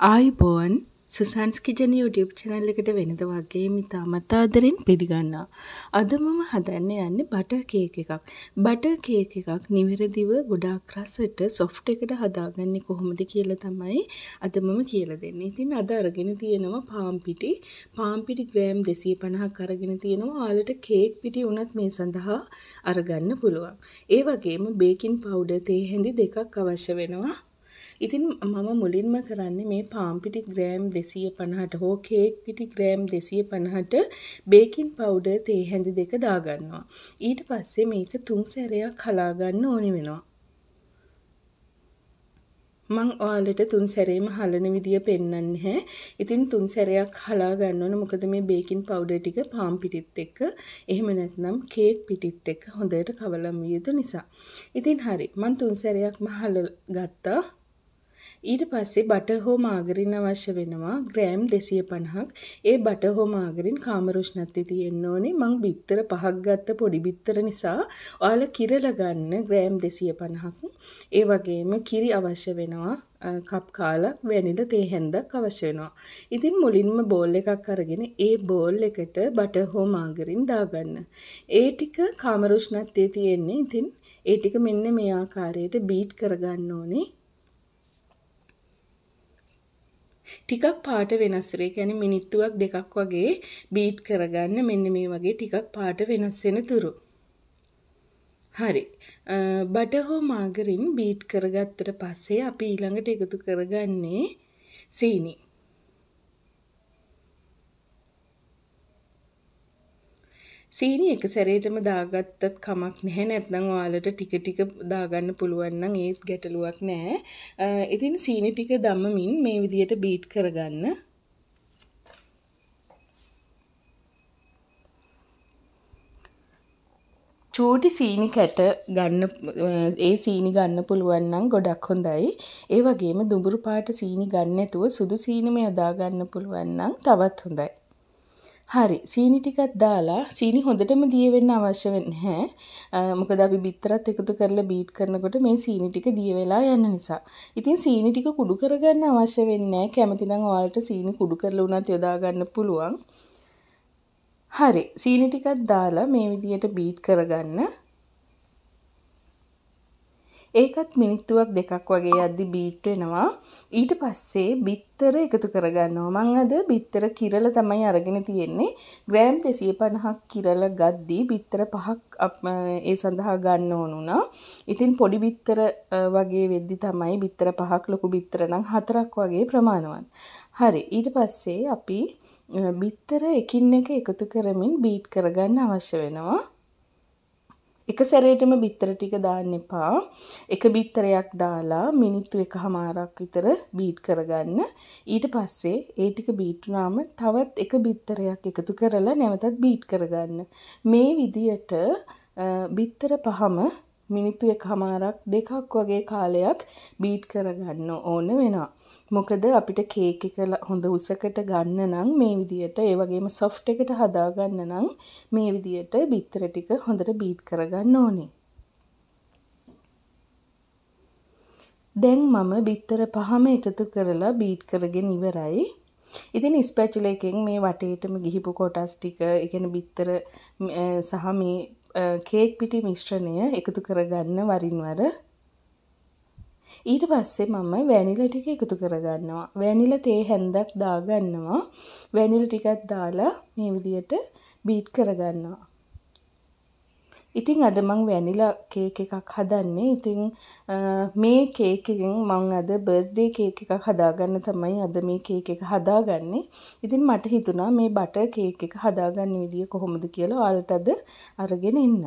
ආයුබෝවන් සුසන්ස් kitchen YouTube channel එකට වෙනද වගේම ඉතාමත් ආදරෙන් පිළිගන්නවා. අද මම හදන්න යන්නේ බටර් කේක් එකක්. බටර් කේක් එකක් නිවැරදිව ගොඩාක් රසට සොෆ්ට් එකට හදාගන්නේ කොහොමද කියලා තමයි අද මම කියලා දෙන්නේ. ඉතින් අද අරගෙන තියෙනවා පාන් පිටි. පාන් පිටි ග්‍රෑම් 250ක් අරගෙන තියෙනවා. ඔයාලට කේක් පිටි උනත් මේ සඳහා අරගන්න පුළුවන්. ඒ වගේම බේකින් පවුඩර් තේ හැඳි දෙකක් අවශ්‍ය වෙනවා. ඉතින් මම මුලින්ම කරන්නේ මේ පාන් පිටි ග්‍රෑම් 250ට හෝ කේක් පිටි ග්‍රෑම් 250ට බේකින් පවුඩර් තේ හැඳි දෙක දාගන්නවා. ඊට පස්සේ මේක තුන් සැරයක් හලා ගන්න ඕනි වෙනවා. මං ඔයාලට තුන් සැරේම හලන විදිය පෙන්වන්නේ නැහැ. ඉතින් තුන් සැරයක් හලා ගන්න ඕන. මොකද මේ බේකින් පවුඩර් ටික පාන් පිටිත් එක්ක එහෙම නැත්නම් කේක් පිටිත් එක්ක හොඳට කවලම් විය යුතු නිසා. ඉතින් හරි. මං තුන් සැරයක්ම හලලා ගත්තා. ඊට පස්සේ බටර් හෝ මාගරින් අවශ්‍ය වෙනවා ග්‍රෑම් 250ක්. ඒ බටර් හෝ මාගරින් කාමරුෂ්ණත්වයේ තියෙන්න ඕනේ. මං බිත්තර පහක් ගත්ත පොඩි බිත්තර නිසා ඔයාලා කිරලා ගන්න ග්‍රෑම් 250ක්. ඒ වගේම කිරි අවශ්‍ය වෙනවා. කප් කාලක් වැනිල තේ හැන්දක් අවශ්‍ය වෙනවා. ඉතින් මුලින්ම බෝල් එකක් අරගෙන ඒ බෝල් එකට බටර් හෝ මාගරින් දාගන්න. ඒ ටික කාමරුෂ්ණත්වයේ තියෙන්නේ. ඉතින් ඒ ටික මෙන්න මේ ආකාරයට බීට් කරගන්න ඕනේ. ටිකක් පාට වෙනස් වෙලා. ඒ කියන්නේ මිනිත්තුවක් දෙකක් වගේ බීට් කරගන්න මෙන්න මේ වගේ ටිකක් පාට වෙනස් වෙන තුරු. හරි. බටර් හෝ මාගරින් බීට් කරගත්තට පස්සේ අපි ඊළඟට එකතු කරගන්නේ සීනි. සීනි එක සැරේටම දාගත්තත් කමක් නැහැ නැත්නම් ඔයාලට ටික ටික දාගන්න පුළුවන් නම් ඒත් ගැටලුවක් නැහැ. ඉතින් සීනි ටික දමමින් මේ විදියට බීට් කරගන්න. චූටි සීනි කැට ගන්න ඒ සීනි ගන්න පුළුවන් නම් ගොඩක් හොඳයි. ඒ වගේම දුඹුරු පාට සීනි ගන්න නැතුව සුදු සීනිම යොදා ගන්න පුළුවන් නම් තවත් හොඳයි. හරි සීනි ටිකක් දාලා සීනි හොඳටම දිය වෙන්න අවශ්‍ය වෙන්නේ නැහැ. මොකද අපි බිත්තරත් එකතු කරලා බීට් කරනකොට මේ සීනි ටික දිය වෙලා යන නිසා. ඉතින් සීනි ටික කුඩු කරගන්න අවශ්‍ය වෙන්නේ නැහැ. කැමති නම් ඔයාලට සීනි කුඩු කරලා උනත් යොදා ගන්න පුළුවන්. හරි සීනි ටිකක් දාලා මේ විදියට බීට් කරගන්න. ඒකත් මිනිත්තුවක් දෙකක් වගේ යද්දි බීට් වෙනවා. ඊට පස්සේ බිත්තර එකතු කරගන්නවා. මං අද බිත්තර කිරලා තමයි අරගෙන තියෙන්නේ. ග්‍රෑම් 250ක් කිරලා ගද්දි බිත්තර පහක් ඒ සඳහා ගන්න ඕන වුණා. ඉතින් පොඩි බිත්තර වගේ වෙද්දි තමයි බිත්තර පහක් ලොකු බිත්තර නම් හතරක් වගේ ප්‍රමාණවත්. හරි ඊට පස්සේ අපි බිත්තර එකින් එක එකතු කරමින් බීට් කරගන්න අවශ්‍ය වෙනවා. එක සැරේටම බිත්තර ටික දාන්න එපා. එක බිත්තරයක් දාලා මිනිත්තු එකහමාරක් විතර බීට් කරගන්න. ඊට පස්සේ ඒ ටික බීට් වුණාම තවත් එක බිත්තරයක් එකතු කරලා නැවතත් බීට් කරගන්න. මේ විදියට බිත්තර පහම මිනිත්තු එකහමාරක් දෙකක් වගේ කාලයක් බීට් කරගන්න ඕන වෙනවා. මොකද අපිට කේක් එක හොඳ උසකට ගන්න නම් මේ විදියට ඒ වගේම සොෆ්ට් එකට හදා ගන්න නම් මේ විදියට බිත්තර ටික හොඳට බීට් කරගන්න ඕනේ. දැන් මම බිත්තර පහම එකතු කරලා බීට් කරගෙන ඉවරයි. ඉතින් ස්පැචුලා එකෙන් මේ වටේටම ගිහිපු කොටස් ටික, ඒ කියන්නේ බිත්තර සහ මේ කේක් පිටි මිශ්‍රණය එකතු කරගන්න වරින් වර ඊට පස්සේ මම වැනිල ටික එකතු කරගන්නවා. වැනිල තේ හැන්දක් දාගන්නවා. වැනිල ටිකක් දාලා මේ විදියට බීට් කරගන්නවා. ඉතින් අද මං වැනිලා කේක් එකක් හදන්නේ. ඉතින් මේ කේක් එකෙන් මං අද බර්ත්ඩේ කේක් එකක් හදාගන්න තමයි අද මේ කේක් එක හදාගන්නේ. ඉතින් මට හිතුණා මේ බටර් කේක් එක හදාගන්න විදිය කොහොමද කියලා ඔයාලට අද අරගෙන එන්න.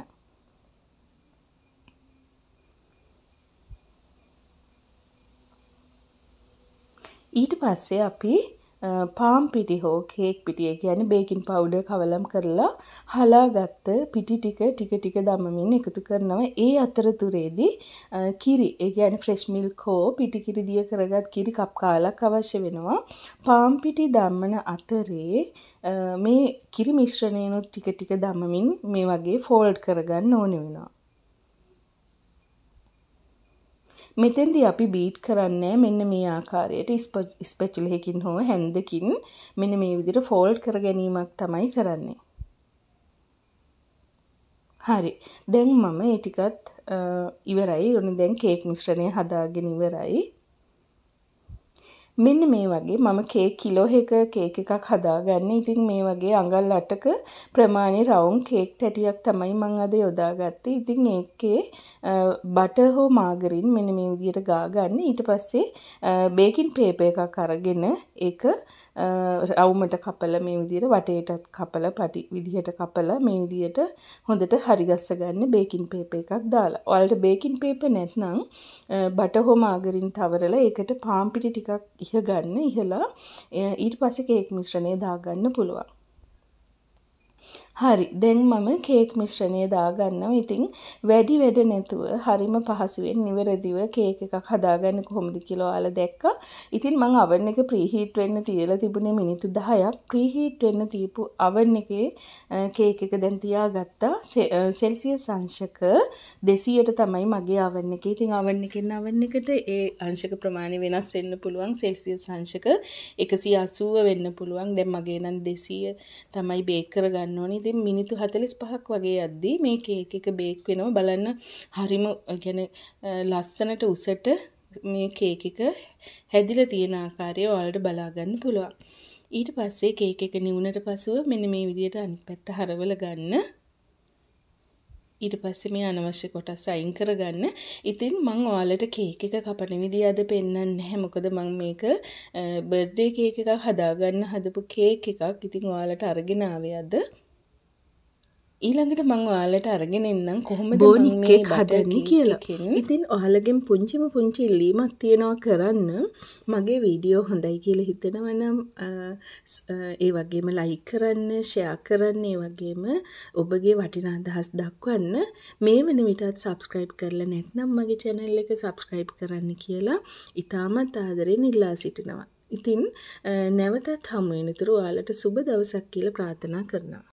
ඊට පස්සේ අපි පාම් පිටි හෝ කේක් පිටි ඒ කියන්නේ බේකින් පවුඩර් කවලම් කරලා හලාගත්ත පිටි ටික ටික ටික දමමින් එකතු කරනවා. ඒ අතරතුරේදී කිරි ඒ කියන්නේ ෆ්‍රෙෂ් මිල්ක් හෝ පිටි කිරි දිය කරගත් කිරි කප් කාලක් අවශ්‍ය වෙනවා. පාම් පිටි දමන අතරේ මේ කිරි මිශ්‍රණයනොත් ටික ටික දමමින් මේ වගේ ෆෝල්ඩ් කරගන්න ඕනේ වෙනවා. මෙතෙන්දී අපි බීට් කරන්නේ මෙන්න මේ ආකාරයට ස්පැචුලහකින් හෝ හැන්දකින් මෙන්න මේ විදිහට ෆෝල්ඩ් කර ගැනීමක් තමයි කරන්නේ. හරි. දැන් මම ඒ ටිකත් ඉවරයි. ඔන්න දැන් කේක් මිශ්‍රණය හදාගෙන ඉවරයි. මෙන්න මේ වගේ මම කේක් කිලෝ එක කේක් එකක් හදාගන්න. ඉතින් මේ වගේ අඟල් 8ක ප්‍රමාණයේ රවුම් කේක් තැටියක් තමයි මම අද යොදාගත්තේ. ඉතින් ඒකේ බටර් හෝ මාගරින් මෙන්න මේ විදිහට ගා ගන්න. ඊට පස්සේ බේකින් පේපර් එකක් අරගෙන ඒක රවුමට කපලා මේ විදිහට වටේටත් කපලා පටි විදිහට කපලා මේ විදිහට හොඳට හරි ගස්ස ගන්න බේකින් පේපර් එකක් දාලා. ඔයාලට බේකින් පේපර් නැත්නම් බටර් හෝ මාගරින් තවරලා ඒකට පාන් පිටි ටිකක් ඉහ ගන්න ඉහලා ඊට පස්සේ කේක් මිශ්‍රණය දාගන්න පුළුවන්. හරි දැන් මම කේක් මිශ්‍රණය දාගන්නවා. ඉතින් වැඩි වැඩ නැතුව හරිම පහසුවෙන් නිවැරදිව කේක් එකක් හදාගන්න කොහොමද කියලා ඔයාලා දැක්කා. ඉතින් මම oven එක ප්‍රීහීට් වෙන්න තියලා තිබුණේ මිනිත්තු 10ක්. ප්‍රීහීට් වෙන්න තියපු oven එකේ කේක් එක දැන් තියාගත්තා. සෙල්සියස් අංශක 200ට තමයි මගේ oven එකේ. ඉතින් oven එකෙන් oven එකට ඒ අංශක ප්‍රමාණය වෙනස් වෙන්න පුළුවන්. සෙල්සියස් අංශක 180 වෙන්න පුළුවන්. දැන් මගේ නම් 200 තමයි බේක් කරගන්න ඕනේ. ඉතින් මිනිත්තු 45ක් වගේ යද්දී මේ කේක් එක බේක් වෙනවා බලන්න හරිම يعني ලස්සනට උසට මේ කේක් එක හැදිලා තියෙන ආකාරය ඔයාලට බලා ගන්න පුළුවන්. ඊට පස්සේ කේක් එක නිවුනට පසුව මෙන්න මේ විදිහට අනිත් පැත්ත හරවල ගන්න. ඊට පස්සේ මේ අනවශ්‍ය කොටස් අයින් කරගන්න. ඉතින් මම ඔයාලට කේක් එක කපන විදිය අද පෙන්වන්නේ නැහැ. මොකද මම මේක බර්ත්ඩේ කේක් එකක් හදාගන්න හදපු කේක් එකක්. ඉතින් ඔයාලට අරගෙන ආවේ අද. ඊළඟට මං ඔයාලට අරගෙන එන්නම් කොහොමද බෝනි කේක් හදන්නේ කියලා. ඉතින් ඔයාලගෙන් පුංචිම පුංචි ඉල්ලීමක් තියෙනවා කරන්න. මගේ වීඩියෝ හොඳයි කියලා හිතෙනවා නම් ඒ වගේම ලයික් කරන්න, ෂෙයා කරන්න, ඒ වගේම ඔබගේ වටිනා අදහස් දක්වන්න. මේ වෙන විටත් සබස්ක්‍රයිබ් කරලා නැත්නම් මගේ channel එක සබස්ක්‍රයිබ් කරන්න කියලා ඉතාමත් ආදරෙන් ඉල්ලා සිටිනවා. ඉතින් නැවතත් හමු වෙනතුරු ඔයාලට සුබ දවසක් කියලා ප්‍රාර්ථනා කරනවා.